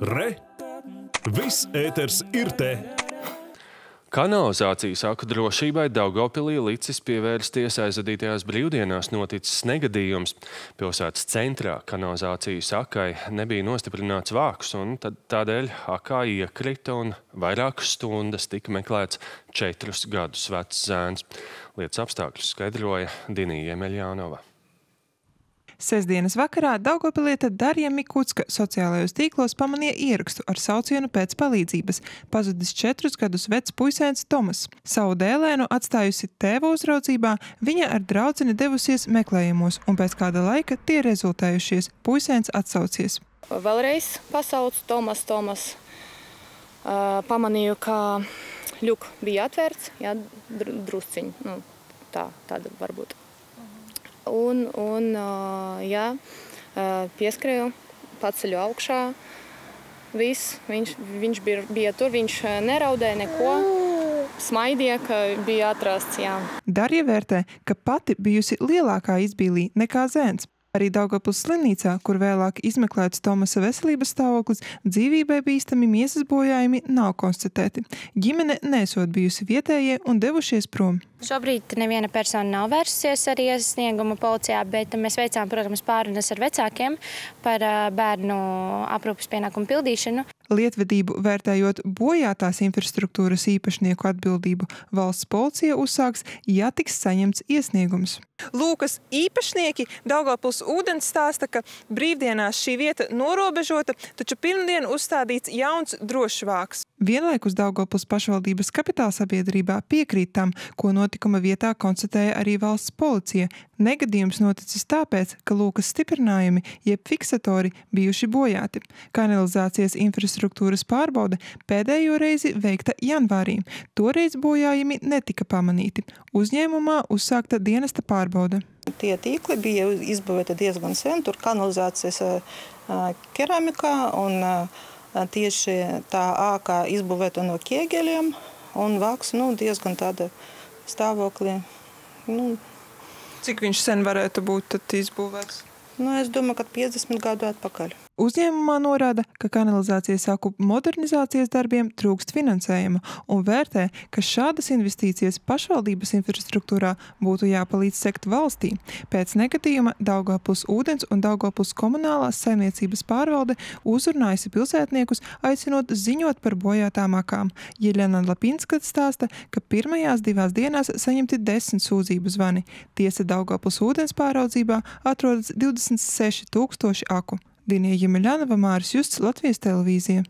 Re! Viss ēters ir te! Kanalizācijas aku drošībai Daugavpilī licis pievērsties aizvadītajās brīvdienās noticis negadījums. Pilsētas centrā kanalizāciju sakai nebija nostiprināts vāks, un tādēļ akā iekrita un vairākas stundas tika meklēts četrus gadus vecs zēns. Lietas apstākļus skaidroja Dinija Emeļānova. Sesdienas vakarā Daugopilieta Darja Mikutska sociālajos tīklos pamanīja ierakstu ar saucienu pēc palīdzības. Pazudis četrus gadus vecs puisēns Tomas. Savu dēlēnu atstājusi tēva uzraudzībā, viņa ar draudzeni devusies meklējumos, un pēc kāda laika tie rezultējušies. Puisēns atsaucies. Vēlreiz pasaucu Tomas, Tomas. Uh, pamanīju, ka ļuk bija atvērts, jā, drusciņi, nu, tā, tāda varbūt un, un jā, pieskrēju, paceļu augšā. Viss, viņš, viņš bija, bija tur, viņš neraudēja neko. Smaidīja, ka bija atrasts. Jā. Darija vērtē, ka pati bijusi lielākā izbīlī nekā zēns. Arī Daugavpils slimnīcā, kur vēlāk izmeklēts Tomasa veselības stāvoklis, dzīvībai bīstami miesas bojājumi nav konstatēti. Ģimene nesot bijusi vietējie un devušies prom. Šobrīd neviena persona nav vērsusies ar iesniegumu policijā, bet mēs veicām, protams, pārunas ar vecākiem par bērnu aprūpas pienākumu pildīšanu. Lietvedību vērtējot bojātās infrastruktūras īpašnieku atbildību, valsts policija uzsāks, ja tiks saņemts iesniegums. Lūkas īpašnieki Daugavpils ūdens stāsta, ka brīvdienās šī vieta norobežota, taču pirmdien uzstādīts jauns drošs vāks. Vienlaikus Daugavpils pašvaldības kapitāla sabiedrībā piekrīt tam, ko notikuma vietā konstatēja arī valsts policija. Negadījums noticis tāpēc, ka lūkas stiprinājumi jeb fiksatori bijuši bojāti. Kanalizācijas infrastruktūras pārbaude pēdējo reizi veikta janvārī. Toreiz bojājumi netika pamanīti. Uzņēmumā uzsākta dienesta pārbaude. Tie tīkli bija izbūvēti diezgan sen, tur kanalizācijas keramikā un tieši tā ākā izbūvēta no ķiegeļiem un vāks nu, diezgan tāda stāvoklī. Nu, Cik viņš sen varētu būt izbūvēts? Nu, es domāju, ka 50 gadu atpakaļ. Uzņēmumā norāda, ka kanalizācijas saku modernizācijas darbiem trūkst finansējuma un vērtē, ka šādas investīcijas pašvaldības infrastruktūrā būtu jāpalīdz sekt valstī. Pēc negadījuma Daugavpils ūdens un Daugavpils komunālās saimniecības pārvalde uzrunājusi pilsētniekus, aicinot ziņot par bojātām akām. Jeļana Lapinska stāsta, ka pirmajās divās dienās saņemti desmit sūdzību zvani. Tiesa Daugavpils ūdens pāraudzībā atrodas 26 tūkstoši aku. Dinija Jemeļanova, Māris Justs, Latvijas televīzija.